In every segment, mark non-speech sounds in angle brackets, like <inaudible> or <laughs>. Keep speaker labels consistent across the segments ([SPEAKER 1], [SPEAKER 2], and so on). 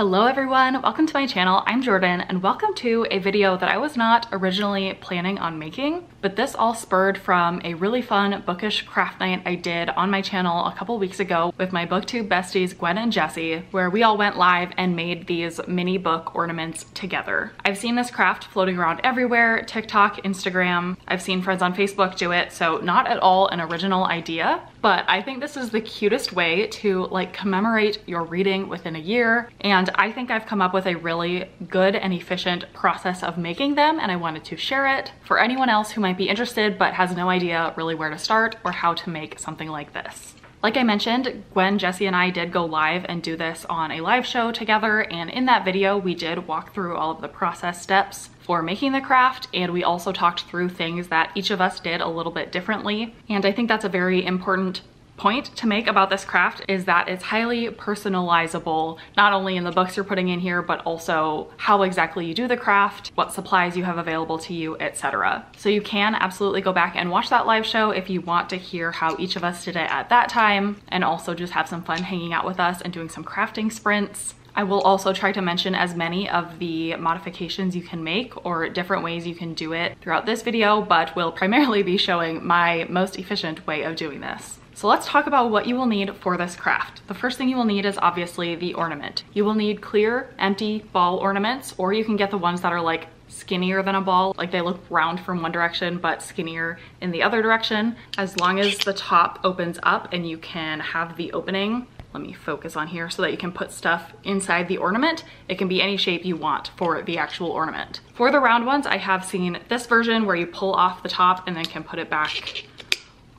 [SPEAKER 1] Hello everyone, welcome to my channel. I'm Jordyn and welcome to a video that I was not originally planning on making, but this all spurred from a really fun bookish craft night I did on my channel a couple weeks ago with my booktube besties Gwen and Jessie, where we all went live and made these mini book ornaments together. I've seen this craft floating around everywhere, TikTok, Instagram. I've seen friends on Facebook do it, so not at all an original idea, but I think this is the cutest way to like commemorate your reading within a year. And I think I've come up with a really good and efficient process of making them and I wanted to share it for anyone else who might be interested but has no idea really where to start or how to make something like this. Like I mentioned, Gwen, Jesse, and I did go live and do this on a live show together. And in that video, we did walk through all of the process steps for making the craft. And we also talked through things that each of us did a little bit differently. And I think that's a very important point to make about this craft is that it's highly personalizable, not only in the books you're putting in here, but also how exactly you do the craft, what supplies you have available to you, etc. So you can absolutely go back and watch that live show if you want to hear how each of us did it at that time, and also just have some fun hanging out with us and doing some crafting sprints. I will also try to mention as many of the modifications you can make or different ways you can do it throughout this video, but will primarily be showing my most efficient way of doing this. So let's talk about what you will need for this craft. The first thing you will need is obviously the ornament. You will need clear, empty ball ornaments, or you can get the ones that are like skinnier than a ball. Like they look round from one direction, but skinnier in the other direction. As long as the top opens up and you can have the opening let me focus on here so that you can put stuff inside the ornament. It can be any shape you want for the actual ornament. For the round ones, I have seen this version where you pull off the top and then can put it back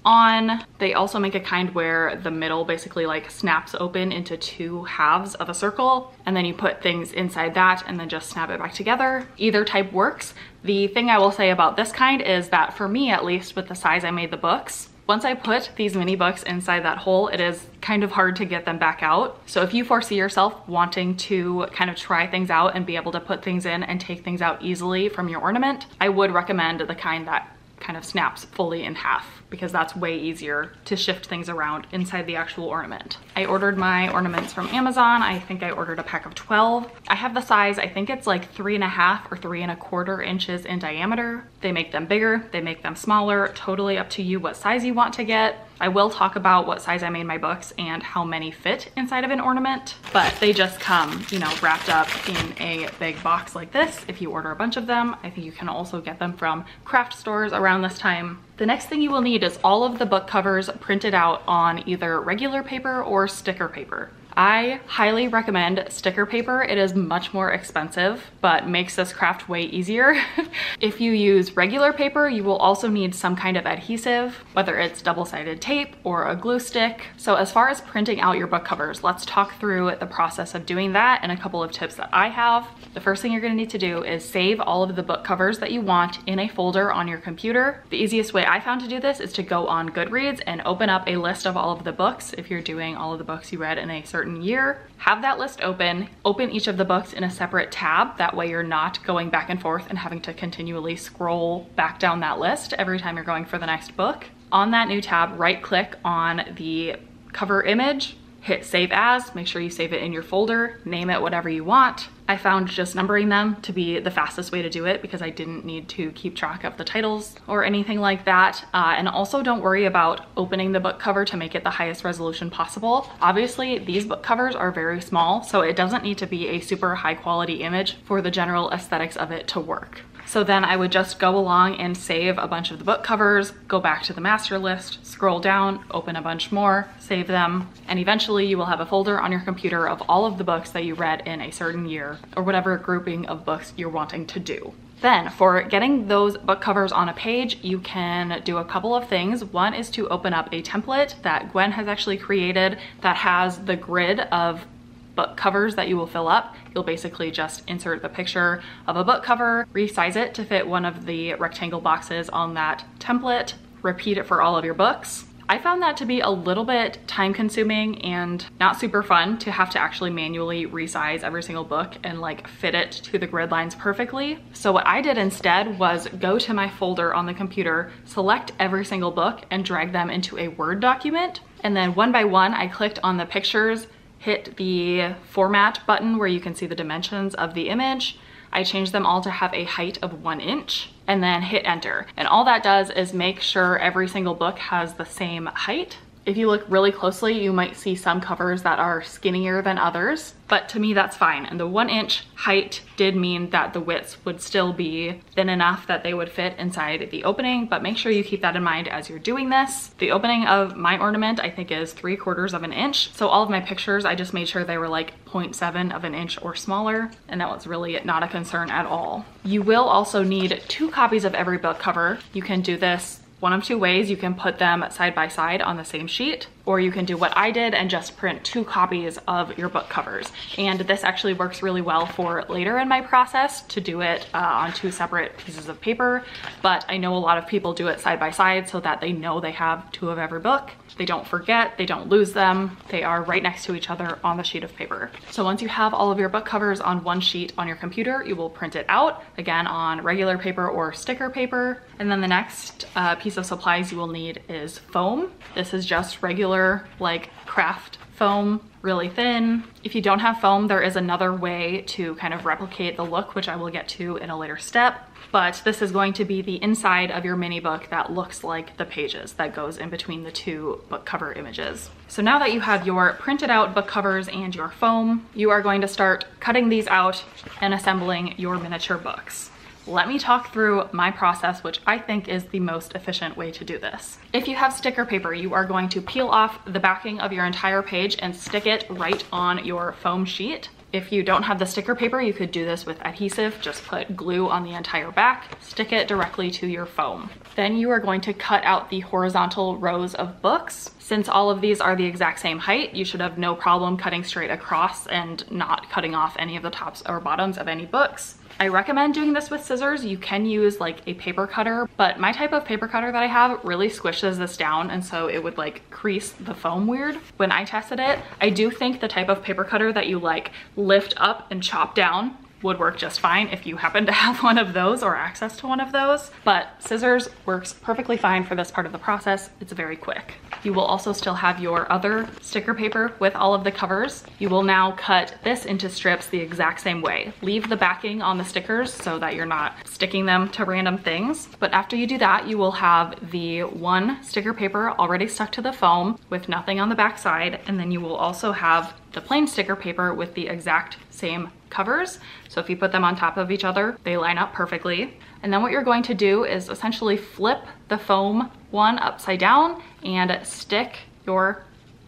[SPEAKER 1] on. They also make a kind where the middle basically like snaps open into two halves of a circle and then you put things inside that and then just snap it back together. Either type works. The thing I will say about this kind is that for me at least with the size I made the books, once I put these mini books inside that hole, it is kind of hard to get them back out. So if you foresee yourself wanting to kind of try things out and be able to put things in and take things out easily from your ornament, I would recommend the kind that kind of snaps fully in half because that's way easier to shift things around inside the actual ornament. I ordered my ornaments from Amazon. I think I ordered a pack of 12. I have the size, I think it's like three and a half or three and a quarter inches in diameter. They make them bigger, they make them smaller, totally up to you what size you want to get. I will talk about what size I made my books and how many fit inside of an ornament, but they just come, you know, wrapped up in a big box like this. If you order a bunch of them, I think you can also get them from craft stores around this time. The next thing you will need is all of the book covers printed out on either regular paper or sticker paper. I highly recommend sticker paper. It is much more expensive, but makes this craft way easier. <laughs> if you use regular paper, you will also need some kind of adhesive, whether it's double-sided tape or a glue stick. So as far as printing out your book covers, let's talk through the process of doing that and a couple of tips that I have. The first thing you're gonna need to do is save all of the book covers that you want in a folder on your computer. The easiest way I found to do this is to go on Goodreads and open up a list of all of the books if you're doing all of the books you read in a certain certain year, have that list open, open each of the books in a separate tab. That way you're not going back and forth and having to continually scroll back down that list every time you're going for the next book. On that new tab, right click on the cover image, hit save as, make sure you save it in your folder, name it whatever you want. I found just numbering them to be the fastest way to do it because I didn't need to keep track of the titles or anything like that. Uh, and also don't worry about opening the book cover to make it the highest resolution possible. Obviously these book covers are very small, so it doesn't need to be a super high quality image for the general aesthetics of it to work. So then I would just go along and save a bunch of the book covers, go back to the master list, scroll down, open a bunch more, save them, and eventually you will have a folder on your computer of all of the books that you read in a certain year or whatever grouping of books you're wanting to do. Then for getting those book covers on a page, you can do a couple of things. One is to open up a template that Gwen has actually created that has the grid of book covers that you will fill up. You'll basically just insert the picture of a book cover, resize it to fit one of the rectangle boxes on that template, repeat it for all of your books. I found that to be a little bit time consuming and not super fun to have to actually manually resize every single book and like fit it to the grid lines perfectly. So what I did instead was go to my folder on the computer, select every single book and drag them into a Word document. And then one by one, I clicked on the pictures hit the format button where you can see the dimensions of the image. I changed them all to have a height of one inch and then hit enter. And all that does is make sure every single book has the same height if you look really closely, you might see some covers that are skinnier than others, but to me that's fine. And the one inch height did mean that the widths would still be thin enough that they would fit inside the opening, but make sure you keep that in mind as you're doing this. The opening of my ornament I think is three quarters of an inch. So all of my pictures, I just made sure they were like 0.7 of an inch or smaller, and that was really not a concern at all. You will also need two copies of every book cover. You can do this one of two ways. You can put them side by side on the same sheet, or you can do what I did and just print two copies of your book covers. And this actually works really well for later in my process to do it uh, on two separate pieces of paper. But I know a lot of people do it side by side so that they know they have two of every book. They don't forget, they don't lose them. They are right next to each other on the sheet of paper. So once you have all of your book covers on one sheet on your computer, you will print it out, again on regular paper or sticker paper. And then the next uh, piece of supplies you will need is foam. This is just regular like craft foam, really thin. If you don't have foam, there is another way to kind of replicate the look, which I will get to in a later step. But this is going to be the inside of your mini book that looks like the pages that goes in between the two book cover images. So now that you have your printed out book covers and your foam, you are going to start cutting these out and assembling your miniature books let me talk through my process, which I think is the most efficient way to do this. If you have sticker paper, you are going to peel off the backing of your entire page and stick it right on your foam sheet. If you don't have the sticker paper, you could do this with adhesive. Just put glue on the entire back, stick it directly to your foam. Then you are going to cut out the horizontal rows of books. Since all of these are the exact same height, you should have no problem cutting straight across and not cutting off any of the tops or bottoms of any books. I recommend doing this with scissors. You can use like a paper cutter, but my type of paper cutter that I have really squishes this down and so it would like crease the foam weird. When I tested it, I do think the type of paper cutter that you like lift up and chop down would work just fine if you happen to <laughs> have one of those or access to one of those. But scissors works perfectly fine for this part of the process. It's very quick. You will also still have your other sticker paper with all of the covers. You will now cut this into strips the exact same way. Leave the backing on the stickers so that you're not sticking them to random things. But after you do that, you will have the one sticker paper already stuck to the foam with nothing on the back side. And then you will also have the plain sticker paper with the exact same covers. So if you put them on top of each other, they line up perfectly. And then what you're going to do is essentially flip the foam one upside down and stick your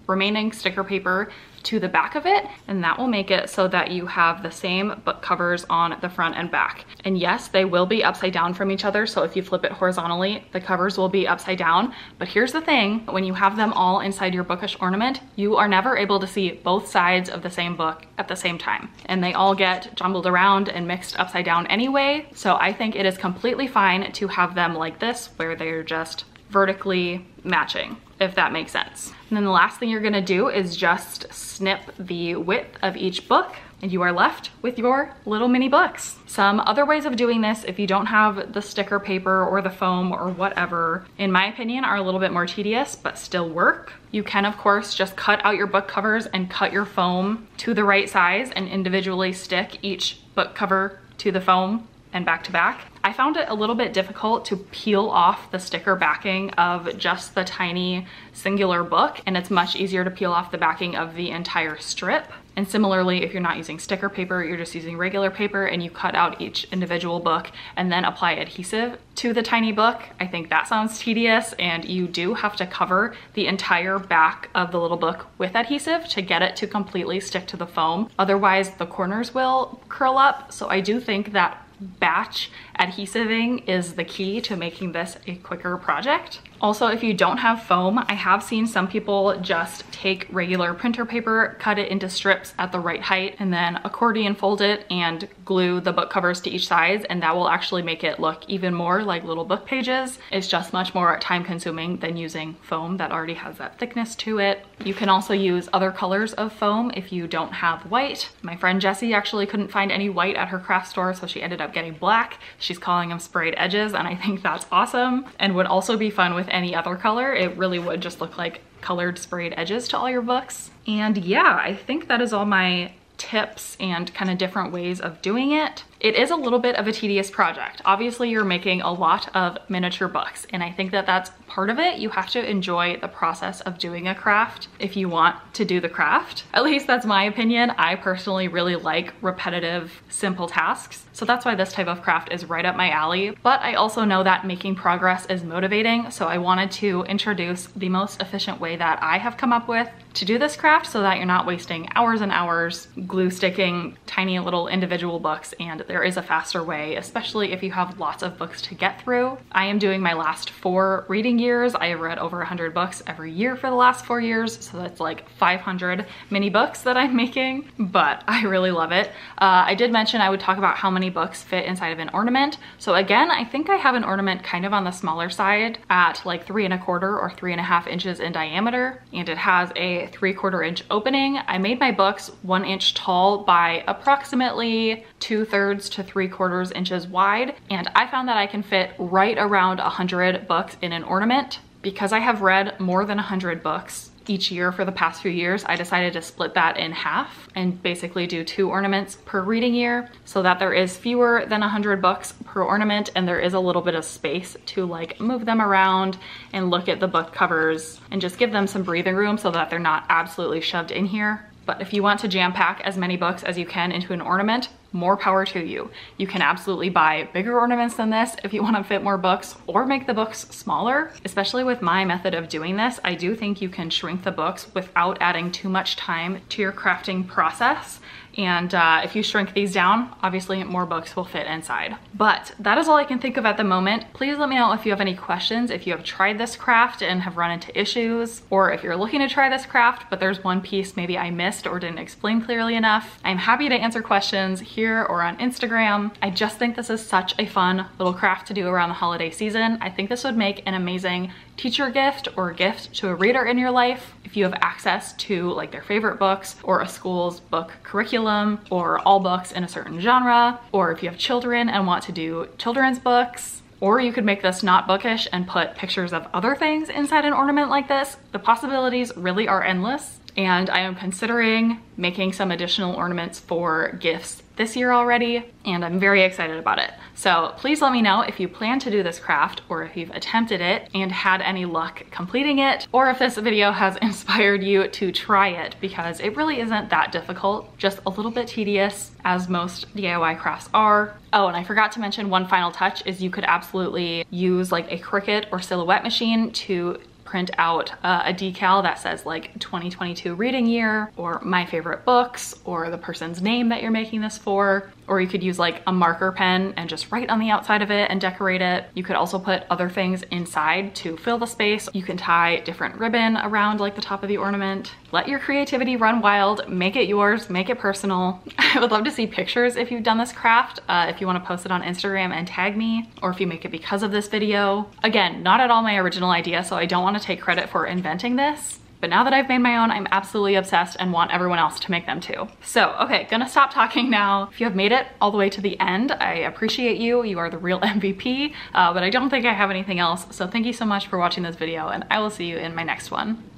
[SPEAKER 1] remaining sticker paper to the back of it and that will make it so that you have the same book covers on the front and back. And yes, they will be upside down from each other. So if you flip it horizontally, the covers will be upside down. But here's the thing, when you have them all inside your bookish ornament, you are never able to see both sides of the same book at the same time. And they all get jumbled around and mixed upside down anyway. So I think it is completely fine to have them like this where they're just vertically matching, if that makes sense. And then the last thing you're gonna do is just snip the width of each book and you are left with your little mini books. Some other ways of doing this, if you don't have the sticker paper or the foam or whatever, in my opinion, are a little bit more tedious, but still work. You can, of course, just cut out your book covers and cut your foam to the right size and individually stick each book cover to the foam and back to back. I found it a little bit difficult to peel off the sticker backing of just the tiny singular book and it's much easier to peel off the backing of the entire strip. And similarly, if you're not using sticker paper, you're just using regular paper and you cut out each individual book and then apply adhesive to the tiny book. I think that sounds tedious and you do have to cover the entire back of the little book with adhesive to get it to completely stick to the foam. Otherwise, the corners will curl up. So I do think that batch adhesiving is the key to making this a quicker project. Also, if you don't have foam, I have seen some people just take regular printer paper, cut it into strips at the right height, and then accordion fold it and glue the book covers to each side, and that will actually make it look even more like little book pages. It's just much more time consuming than using foam that already has that thickness to it. You can also use other colors of foam if you don't have white. My friend Jessie actually couldn't find any white at her craft store, so she ended up getting black. She's calling them sprayed edges, and I think that's awesome and would also be fun with any other color. It really would just look like colored sprayed edges to all your books. And yeah, I think that is all my tips and kind of different ways of doing it. It is a little bit of a tedious project. Obviously you're making a lot of miniature books and I think that that's part of it. You have to enjoy the process of doing a craft if you want to do the craft. At least that's my opinion. I personally really like repetitive, simple tasks. So that's why this type of craft is right up my alley. But I also know that making progress is motivating. So I wanted to introduce the most efficient way that I have come up with to do this craft so that you're not wasting hours and hours glue sticking tiny little individual books and there is a faster way, especially if you have lots of books to get through. I am doing my last four reading years. I have read over 100 books every year for the last four years, so that's like 500 mini books that I'm <laughs> making, but I really love it. Uh, I did mention I would talk about how many books fit inside of an ornament. So again, I think I have an ornament kind of on the smaller side at like three and a quarter or three and a half inches in diameter, and it has a three quarter inch opening. I made my books one inch tall by approximately two thirds to three quarters inches wide. And I found that I can fit right around 100 books in an ornament. Because I have read more than 100 books, each year for the past few years, I decided to split that in half and basically do two ornaments per reading year so that there is fewer than 100 books per ornament and there is a little bit of space to like move them around and look at the book covers and just give them some breathing room so that they're not absolutely shoved in here. But if you want to jam pack as many books as you can into an ornament, more power to you. You can absolutely buy bigger ornaments than this if you want to fit more books or make the books smaller. Especially with my method of doing this, I do think you can shrink the books without adding too much time to your crafting process and uh, if you shrink these down, obviously more books will fit inside. But that is all I can think of at the moment. Please let me know if you have any questions, if you have tried this craft and have run into issues, or if you're looking to try this craft, but there's one piece maybe I missed or didn't explain clearly enough. I'm happy to answer questions here or on Instagram. I just think this is such a fun little craft to do around the holiday season. I think this would make an amazing teacher gift or gift to a reader in your life if you have access to like their favorite books or a school's book curriculum or all books in a certain genre or if you have children and want to do children's books or you could make this not bookish and put pictures of other things inside an ornament like this. The possibilities really are endless and I am considering making some additional ornaments for gifts this year already and I'm very excited about it. So please let me know if you plan to do this craft or if you've attempted it and had any luck completing it or if this video has <laughs> inspired you to try it because it really isn't that difficult, just a little bit tedious as most DIY crafts are. Oh, and I forgot to mention one final touch is you could absolutely use like a Cricut or Silhouette machine to print out uh, a decal that says like 2022 reading year or my favorite books or the person's name that you're making this for or you could use like a marker pen and just write on the outside of it and decorate it. You could also put other things inside to fill the space. You can tie different ribbon around like the top of the ornament. Let your creativity run wild, make it yours, make it personal. <laughs> I would love to see pictures if you've done this craft, uh, if you wanna post it on Instagram and tag me, or if you make it because of this video. Again, not at all my original idea, so I don't wanna take credit for inventing this, but now that I've made my own, I'm absolutely obsessed and want everyone else to make them too. So, okay, gonna stop talking now. If you have made it all the way to the end, I appreciate you. You are the real <laughs> MVP, uh, but I don't think I have anything else. So thank you so much for watching this video and I will see you in my next one.